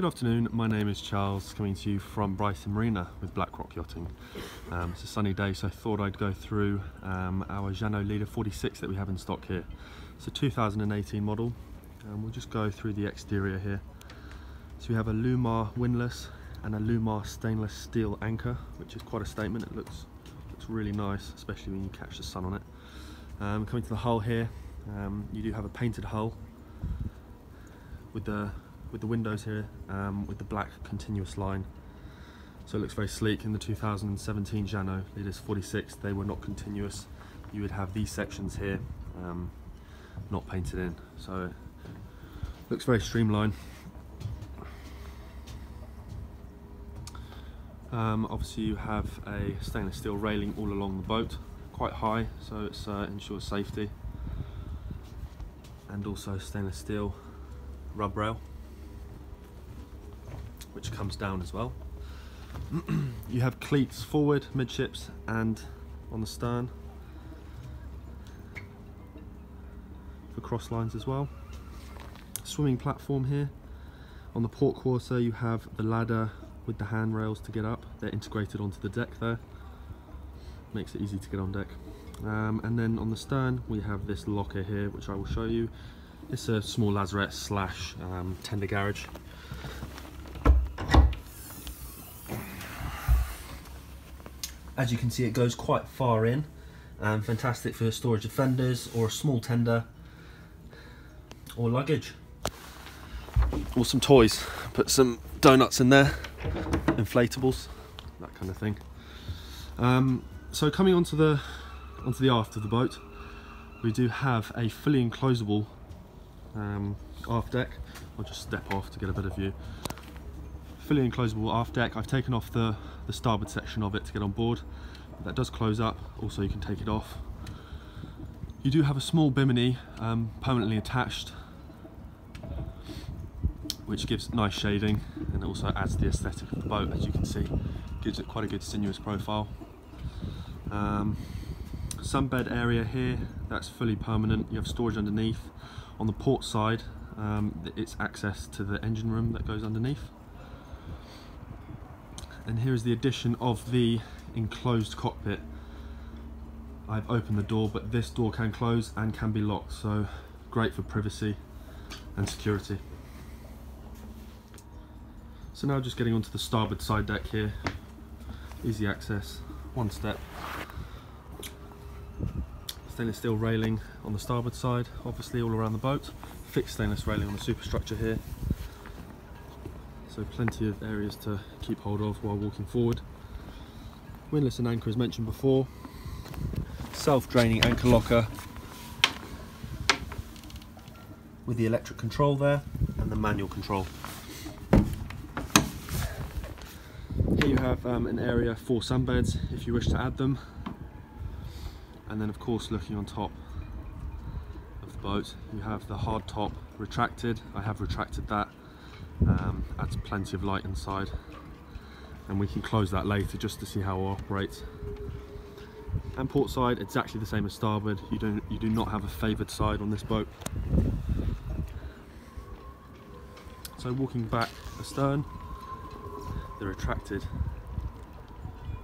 Good afternoon, my name is Charles, coming to you from Brighton Marina with Blackrock Yachting. Um, it's a sunny day, so I thought I'd go through um, our Jeanneau Leader 46 that we have in stock here. It's a 2018 model, and we'll just go through the exterior here. So we have a Lewmar windlass and a Lewmar stainless steel anchor, which is quite a statement. It looks, looks really nice, especially when you catch the sun on it. Um, coming to the hull here, um, you do have a painted hull with the with the windows here um, with the black continuous line. So it looks very sleek in the 2017 Jeanneau. Leaders 46 they were not continuous. You would have these sections here um, not painted in. So it looks very streamlined. Um, obviously you have a stainless steel railing all along the boat. Quite high so it uh, ensures safety. And also stainless steel rub rail which comes down as well. you have cleats forward, midships and on the stern for cross lines as well. Swimming platform here. On the port quarter you have the ladder with the handrails to get up. They're integrated onto the deck there. Makes it easy to get on deck. Um, and then on the stern we have this locker here which I will show you. It's a small lazarette slash um, tender garage. As you can see it goes quite far in. Um, fantastic for storage of fenders or a small tender or luggage. Or some toys. Put some donuts in there, inflatables, that kind of thing. Um, so coming onto the onto the aft of the boat, we do have a fully enclosable um, aft deck. I'll just step off to get a better view. Fully enclosable aft deck. I've taken off the the starboard section of it to get on board. That does close up, also you can take it off. You do have a small bimini um, permanently attached which gives nice shading and also adds the aesthetic of the boat as you can see. Gives it quite a good sinuous profile. Um, sunbed area here, that's fully permanent. You have storage underneath. On the port side, um, it's access to the engine room that goes underneath. And here is the addition of the enclosed cockpit. I've opened the door but this door can close and can be locked so great for privacy and security. So now just getting onto the starboard side deck here. Easy access one step stainless steel railing on the starboard side obviously all around the boat fixed stainless railing on the superstructure here so plenty of areas to keep hold of while walking forward. Windlass and anchor as mentioned before, self-draining anchor locker with the electric control there and the manual control. Here you have um, an area for sunbeds if you wish to add them and then of course looking on top of the boat you have the hard top retracted. I have retracted that um, adds plenty of light inside. And we can close that later just to see how it operates. And port side exactly the same as starboard. You don't you do not have a favored side on this boat. So walking back astern the retracted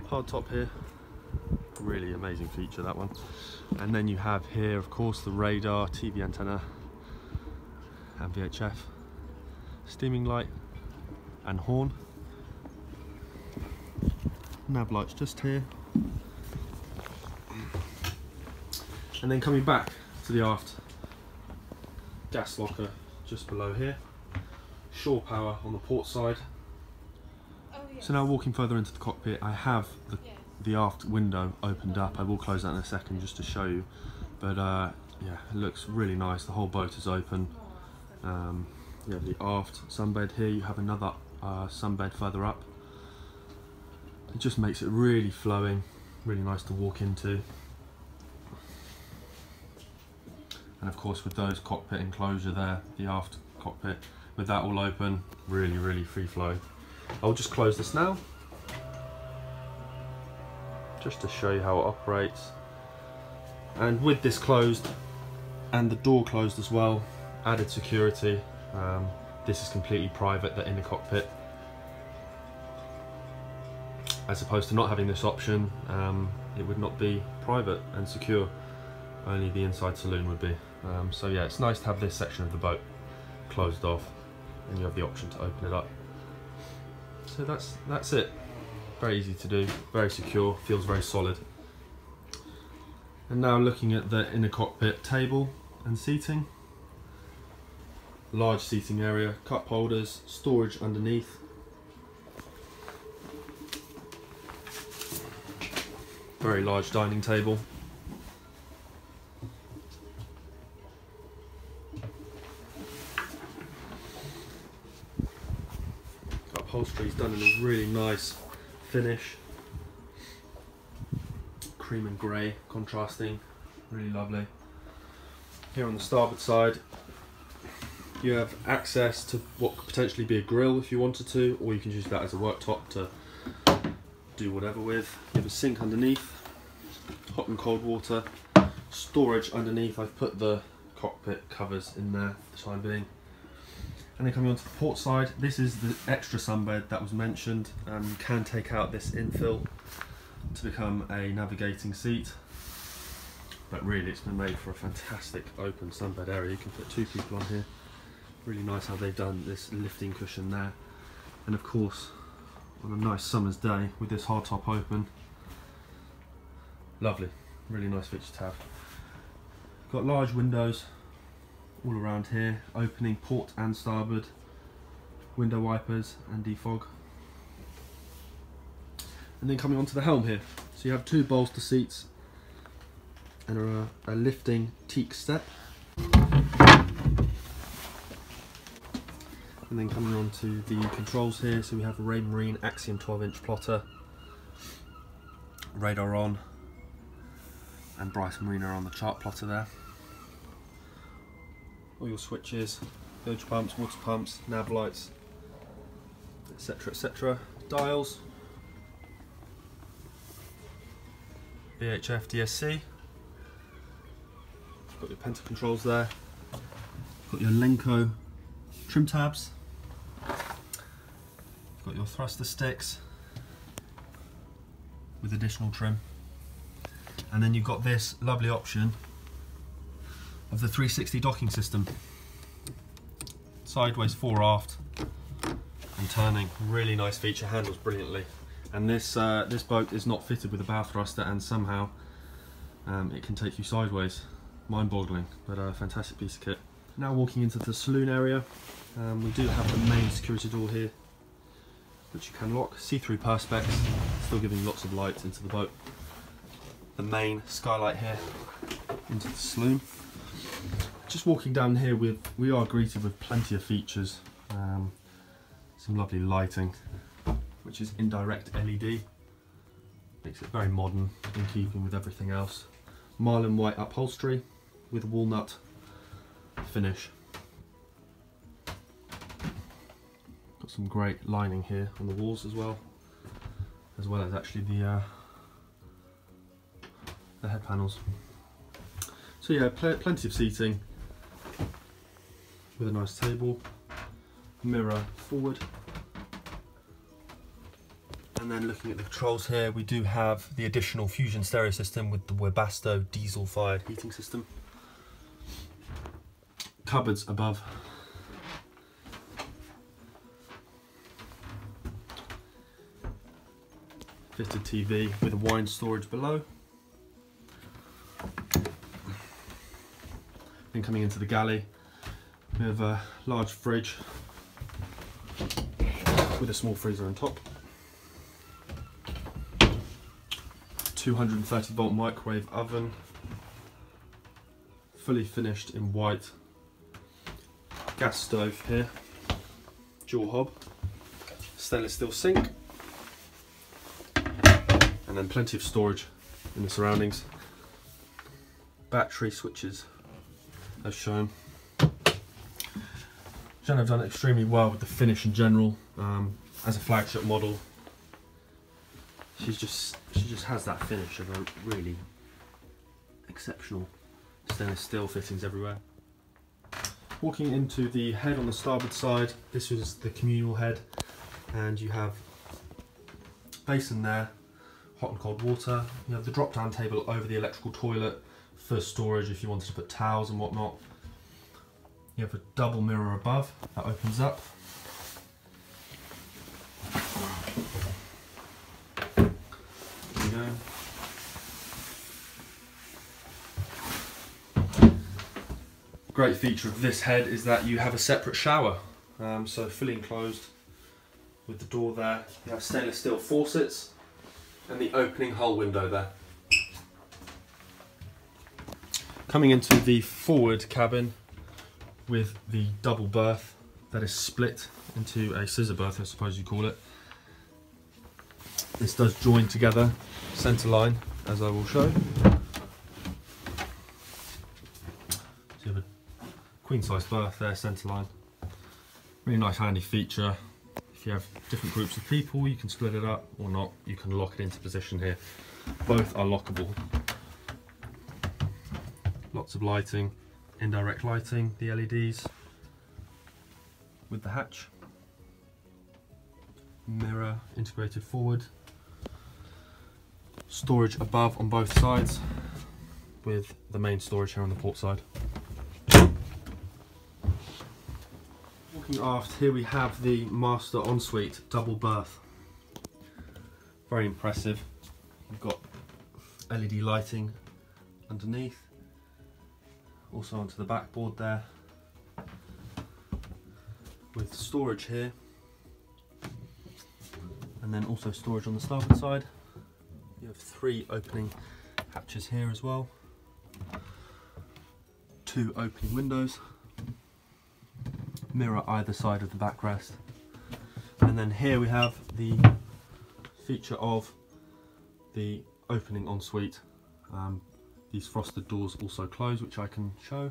hard top here really amazing feature that one and then you have here of course the radar TV antenna and VHF steaming light and horn. Nav lights just here. And then coming back to the aft, gas locker just below here. Shore power on the port side. Oh, yes. So now walking further into the cockpit, I have the, yes. The aft window opened up. I will close that in a second just to show you. But uh, yeah, it looks really nice. The whole boat is open. Um, you have the aft sunbed here, you have another uh, sunbed further up. It just makes it really flowing, really nice to walk into. And of course with those cockpit enclosure there, the aft cockpit, with that all open, really, really free flow. I'll just close this now, just to show you how it operates. And with this closed, and the door closed as well, added security, um, this is completely private, that in the cockpit. As opposed to not having this option, um, it would not be private and secure. Only the inside saloon would be. Um, so yeah, it's nice to have this section of the boat closed off and you have the option to open it up. So that's that's it. Very easy to do, very secure, feels very solid. And now looking at the inner cockpit table and seating. Large seating area, cup holders, storage underneath. Very large dining table. upholstery is done in a really nice finish. Cream and grey contrasting, really lovely. Here on the starboard side, you have access to what could potentially be a grill if you wanted to, or you can use that as a worktop to do whatever with. You have a sink underneath, hot and cold water, storage underneath. I've put the cockpit covers in there for the time being. And then coming onto the port side, this is the extra sunbed that was mentioned. Um, you can take out this infill to become a navigating seat. But really it's been made for a fantastic open sunbed area. You can put two people on here. Really nice how they've done this lifting cushion there. And of course, on a nice summer's day with this hardtop open, lovely, really nice feature to have. Got large windows all around here, opening port and starboard, window wipers and defog. And then coming onto the helm here, so you have two bolster seats and a, a lifting teak step. And then coming on to the controls here, so we have a Raymarine Axiom 12 inch plotter, radar on, and Bryce Marina on the chart plotter there all your switches, bilge pumps, water pumps, nav lights, etc. etc. Dials, VHF DSC, got your penta controls there, got your Lenco trim tabs, got your thruster sticks with additional trim, and then you've got this lovely option of the 360 docking system. Sideways fore aft and turning. Really nice feature, handles brilliantly. And this uh, this boat is not fitted with a bow thruster and somehow um, it can take you sideways. Mind-boggling, but a fantastic piece of kit. Now walking into the saloon area, um, we do have the main security door here, which you can lock. See-through perspex, still giving lots of light into the boat. The main skylight here into the saloon just walking down here with we are greeted with plenty of features. Um, some lovely lighting which is indirect LED makes it very modern in keeping with everything else. Marlin white upholstery with walnut finish. Got some great lining here on the walls as well as well as actually the uh, the head panels so yeah, pl plenty of seating with a nice table, mirror forward. And then looking at the controls here, we do have the additional Fusion stereo system with the Webasto diesel fired heating system. Cupboards above. Fitted TV with a wine storage below. Coming into the galley, we have a large fridge with a small freezer on top. 230 volt microwave oven, fully finished in white. Gas stove here, dual hob, stainless steel sink, and then plenty of storage in the surroundings. Battery switches as shown. Jeanneau have done extremely well with the finish in general. Um, as a flagship model, she's just she just has that finish of a really exceptional stainless steel fittings everywhere. Walking into the head on the starboard side, this was the communal head, and you have basin there, hot and cold water. You have the drop down table over the electrical toilet for storage if you wanted to put towels and whatnot. You have a double mirror above that opens up. There you go. Great feature of this head is that you have a separate shower, um, so fully enclosed with the door there. You have stainless steel faucets and the opening hull window there. Coming into the forward cabin with the double berth that is split into a scissor berth, I suppose you call it. This does join together, centre line, as I will show. So you have a queen size berth there, centre line. Really nice handy feature. If you have different groups of people, you can split it up or not. You can lock it into position here. Both are lockable. Lots of lighting, indirect lighting, the LEDs with the hatch. Mirror integrated forward. Storage above on both sides with the main storage here on the port side. Walking aft, here we have the master ensuite double berth. Very impressive. You've got LED lighting underneath. Also onto the backboard there. With storage here. And then also storage on the starboard side. You have three opening hatches here as well. Two opening windows mirror either side of the backrest. And then here we have the feature of the opening ensuite. Um, these frosted doors also close, which I can show.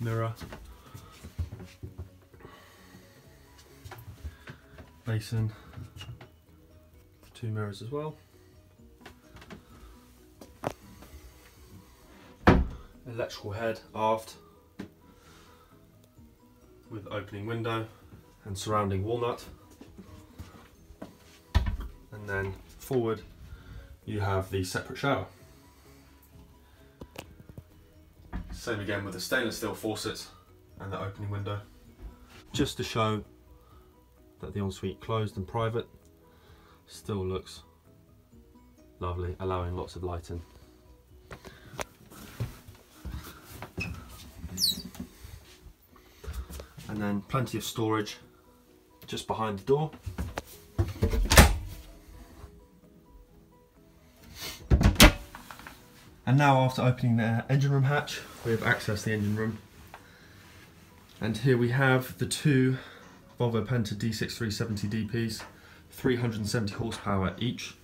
Mirror. Basin. Two mirrors as well. Electrical head aft with opening window and surrounding walnut. And then forward you have the separate shower. Same again with the stainless steel faucets and the opening window. Just to show that the ensuite closed and private still looks lovely, allowing lots of light in. and then plenty of storage just behind the door. And now after opening the engine room hatch, we have accessed the engine room. And here we have the two Volvo Penta D6370 DPs, 370 horsepower each.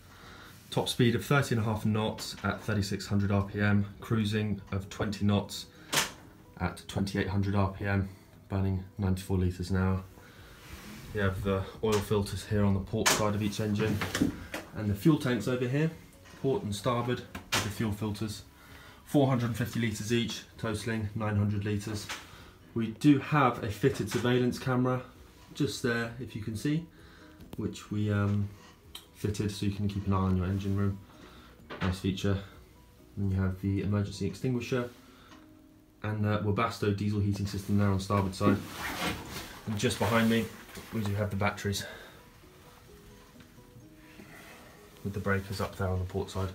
Top speed of 30.5 knots at 3600 RPM, cruising of 20 knots at 2800 RPM burning 94 litres an hour. You have the oil filters here on the port side of each engine and the fuel tanks over here, port and starboard fuel filters. 450 litres each, totaling 900 litres. We do have a fitted surveillance camera just there if you can see, which we um, fitted so you can keep an eye on your engine room. Nice feature. And you have the emergency extinguisher and the Webasto diesel heating system there on starboard side. And just behind me, we do have the batteries with the breakers up there on the port side.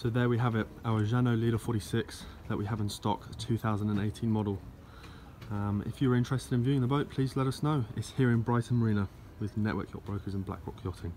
So there we have it, our Jeanneau Leader 46 that we have in stock, 2018 model. Um, if you're interested in viewing the boat, please let us know. It's here in Brighton Marina with Network Yacht Brokers and BlackRock Yachting.